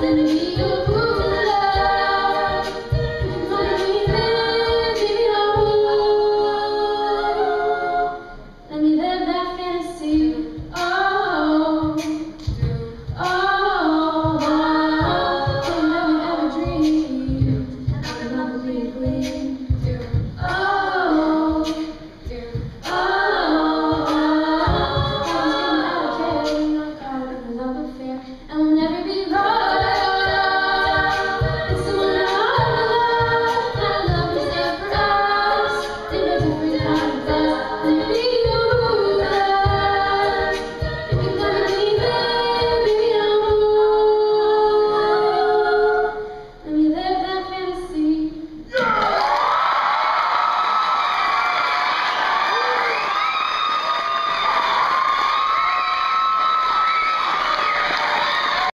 to me.